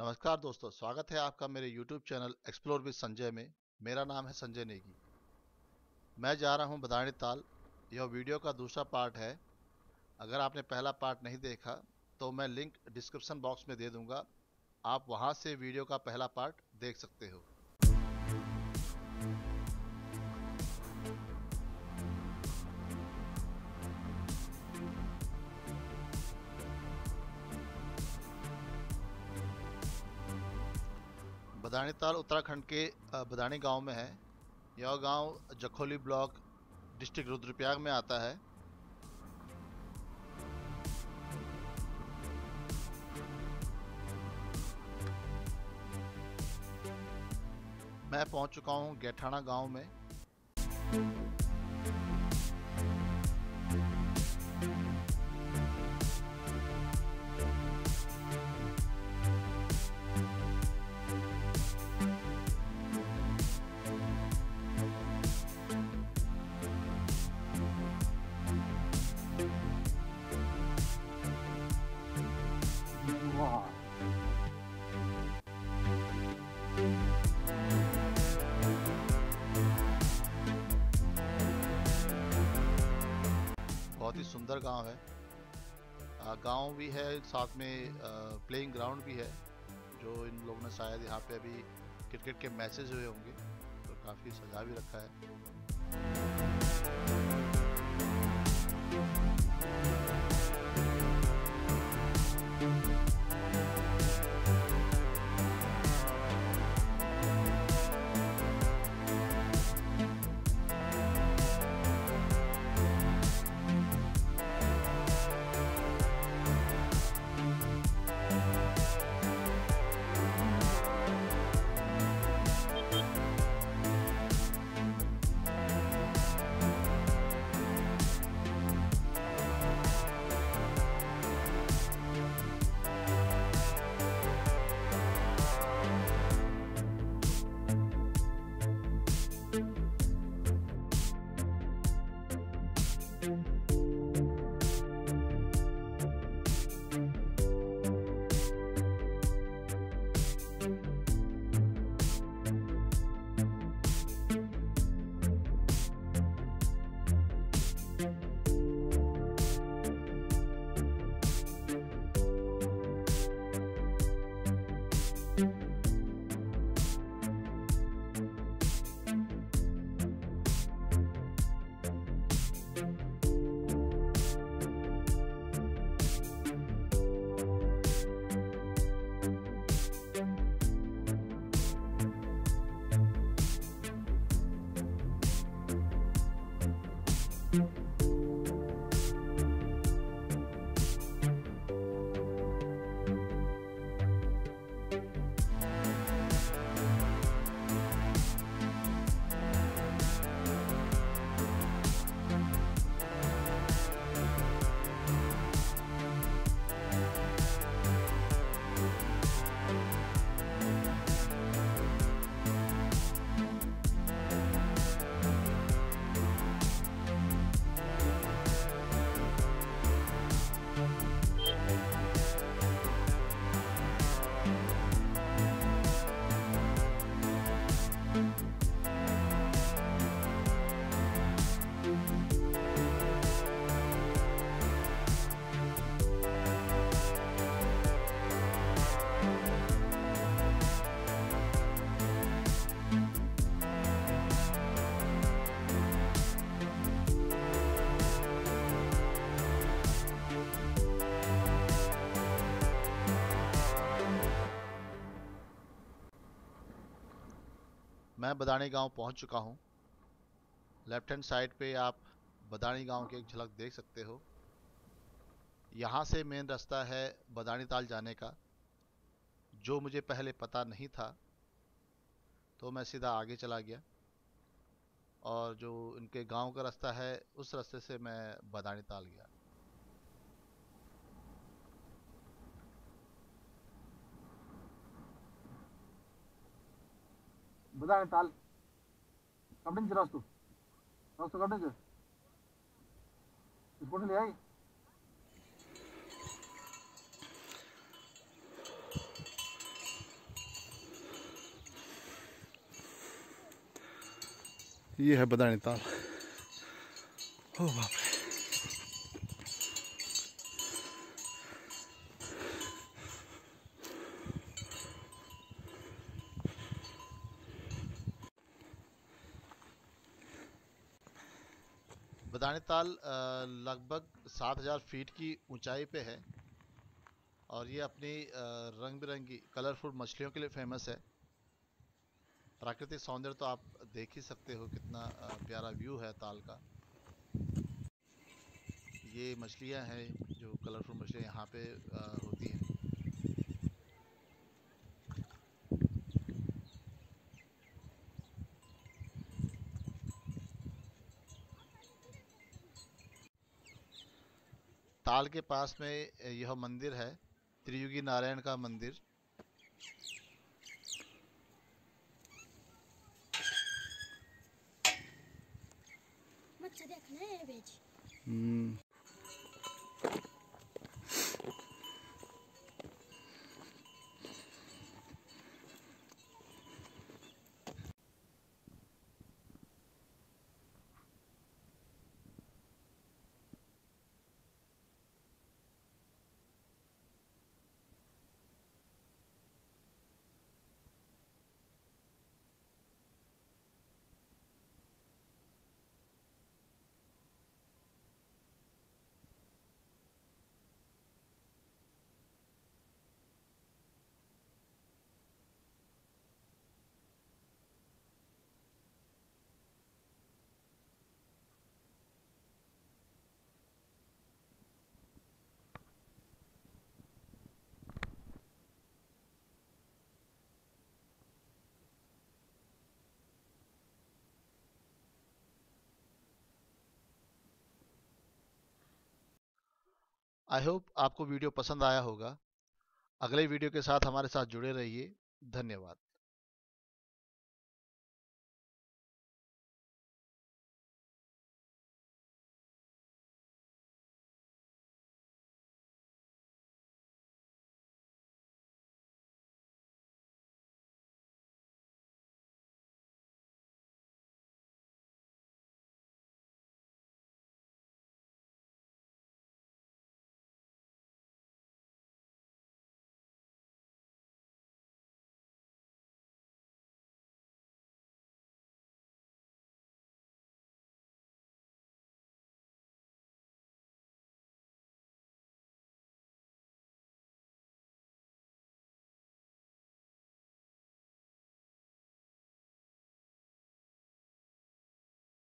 नमस्कार दोस्तों, स्वागत है आपका मेरे YouTube channel explore with Sanjay में। मेरा नाम है संजय नेगी। मैं जा रहा हूँ बदाणी ताल। यह वीडियो का दूसरा पार्ट है। अगर आपने पहला पार्ट नहीं देखा तो मैं लिंक डिस्क्रिप्शन बॉक्स में दे दूँगा। आप वहाँ से वीडियो का पहला पार्ट देख सकते हो। बदाणी ताल उत्तराखंड के बदानी गाँव में है। यह गाँव जखोली ब्लॉक डिस्ट्रिक्ट रुद्रप्रयाग में आता है। मैं पहुँच चुका हूँ गैठाना गाँव में। सुंदर गाँव है। गाँव भी है, साथ में प्लेइंग ग्राउंड भी है, जो इन लोगों ने शायद यहाँ पे अभी क्रिकेट के मैचेज हुए होंगे तो काफ़ी सजा भी रखा है। मैं बदानी गाँव पहुँच चुका हूँ। लेफ़्ट हैंड साइड पे आप बदानी गाँव की एक झलक देख सकते हो। यहाँ से मेन रास्ता है बदानी ताल जाने का, जो मुझे पहले पता नहीं था तो मैं सीधा आगे चला गया। और जो इनके गाँव का रास्ता है, उस रास्ते से मैं बदानी ताल गया। बताएँ ताल कंपनी चलाओ तू रास्ते कंपनी चल इस पोर्ट आई ये है बदानी ताल ओ बाप रे बदानी ताल लगभग सात हज़ार फीट की ऊंचाई पे है और ये अपनी रंग बिरंगी कलरफुल मछलियों के लिए फ़ेमस है। प्राकृतिक सौंदर्य तो आप देख ही सकते हो कितना प्यारा व्यू है ताल का। ये मछलियाँ हैं जो कलरफुल मछलियाँ यहाँ पे होती हैं। ताल के पास में यह मंदिर है त्रियुगी नारायण का मंदिर। हम्म। आई होप आपको वीडियो पसंद आया होगा। अगले वीडियो के साथ हमारे साथ जुड़े रहिए। धन्यवाद।